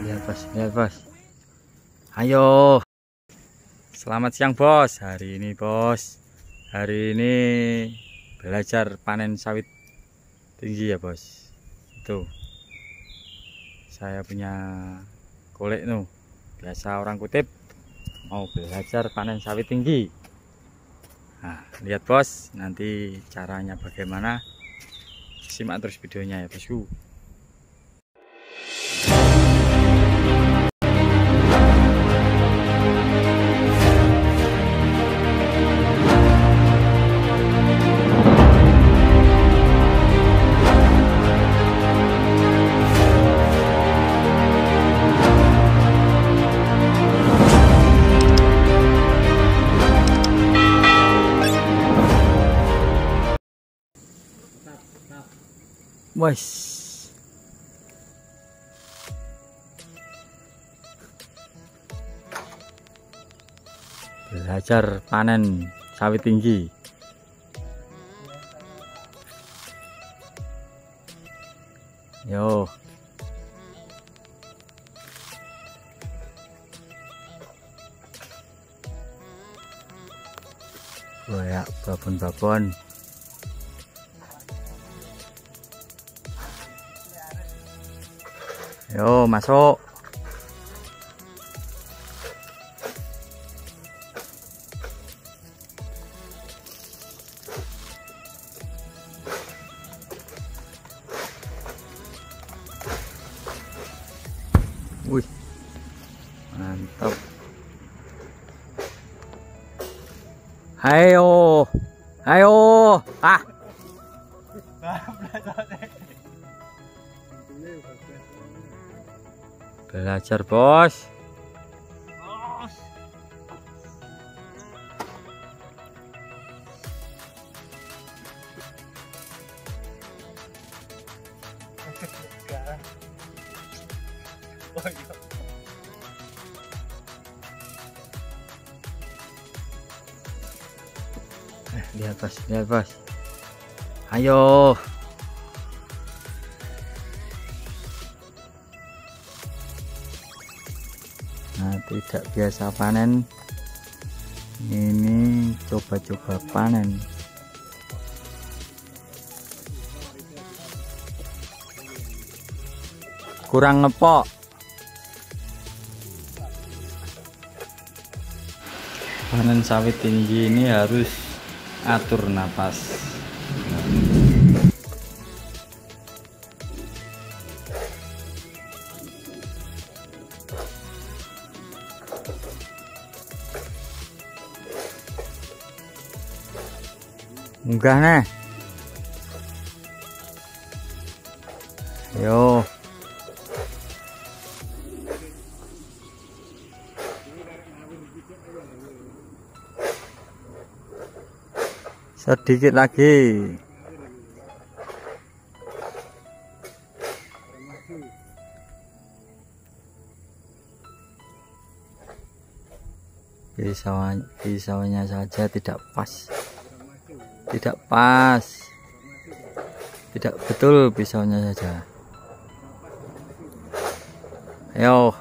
Lihat bos, lihat bos. Ayo. Selamat siang bos. Hari ini bos. Hari ini belajar panen sawit tinggi ya bos. Itu. Saya punya kolek nu. Biasa orang kutip mau belajar panen sawit tinggi. Nah, lihat bos, nanti caranya bagaimana. Simak terus videonya ya bosku. Wes. Belajar panen sawit tinggi. Yo. Wah ya, babon-babon. Yo, masuk. Wih. Mantap. Ayo. Belajar, Bos. Lihat, Bos. Lihat, Bos. Ayo. Tidak biasa panen. Ini coba-coba panen. Kurang ngepok. Panen sawit tinggi ini harus atur napas. Munggah nih. Yo. Sedikit lagi. Pisau pisaunya saja tidak pas tidak pas. Tidak betul pisaunya saja. Ayo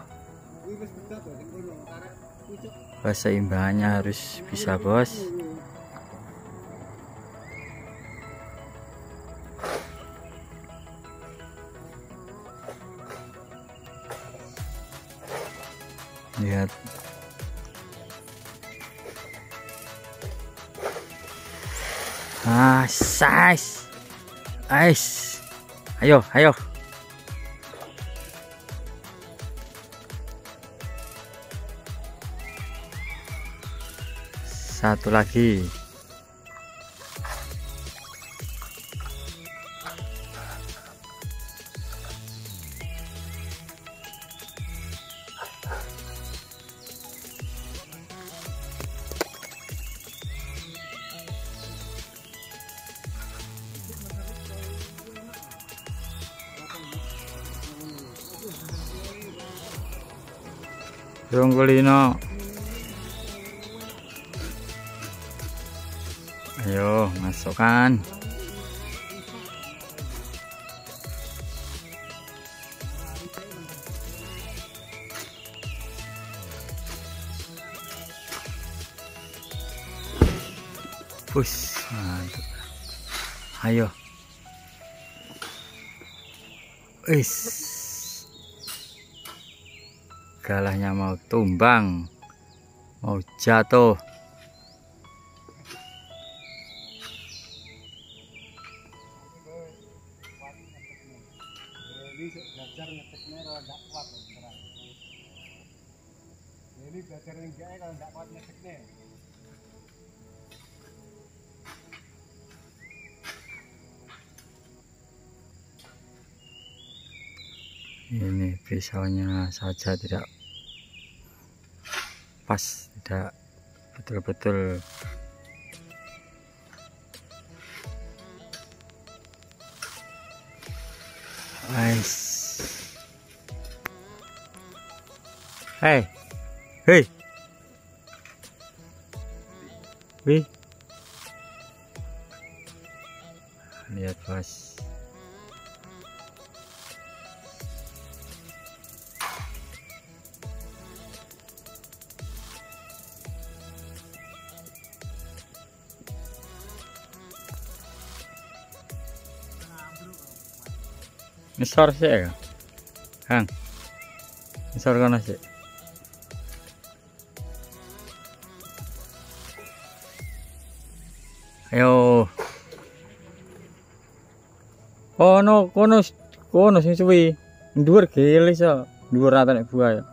keseimbangannya harus bisa bos. Lihat Size. Ais. Ayo, ayo. Satu lagi. Yung kulino. Ayo, masukkan. Push, mantap. Ayo. Wis. Galahnya mau tumbang. Mau jatuh. Ini belajar yang kalau nggak kuat ngeteknya. ini pisaunya saja tidak pas tidak betul-betul. Guys hey. Hey. Wih. Lihat bos Nisor sih ya, Kang. Nisor kono sih. Ayo. Kono, kono, kono sing suwi. Dhuwur gele iso. Dhuwur ratane buaya.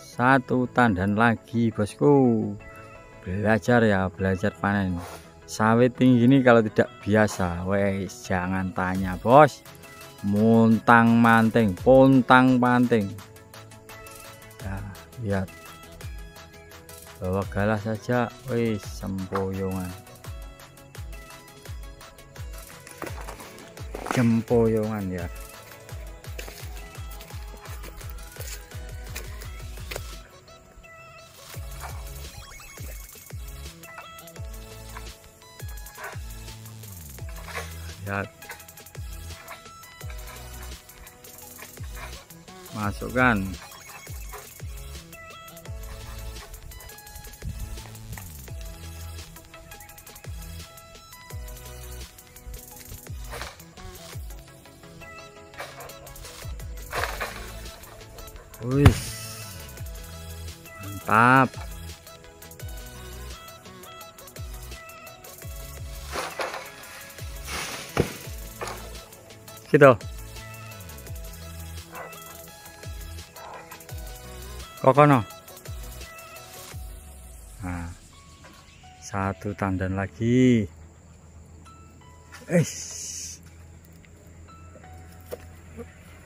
Satu tandan lagi, Bosku. Belajar ya, belajar panen. Sawit tinggi ini kalau tidak biasa, wes jangan tanya bos. Muntang manting, pontang panting. Ya, lihat. Bawa galah saja, wes sempoyongan. Jempoyongan ya. Lihat. Masukkan. Wih, mantap. Gitu. Kokono. Nah satu tandan lagi. Eh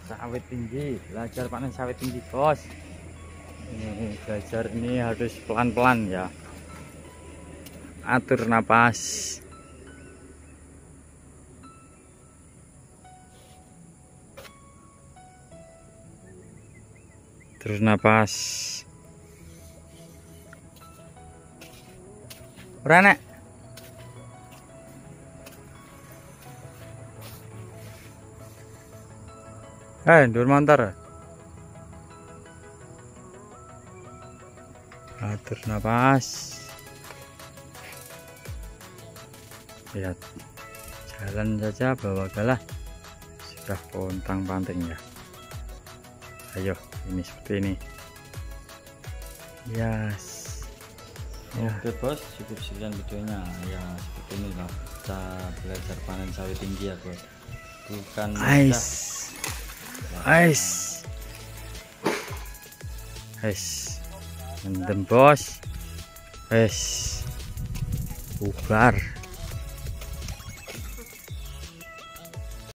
sawit tinggi belajar panen sawit tinggi bos. Ini belajar ini harus pelan-pelan ya. Atur napas terus napas Rana Eh, dur mantar. Atur napas. Lihat. Jalan saja bawa galah. Sudah pontang panting ya. Ayo ini seperti ini. Yes. Ya. oke bos. Cukup sekian videonya. Ya seperti ini lah. Kita belajar panen sawit tinggi ya bos. Bukan ice ice ice mendem bos. Es bubar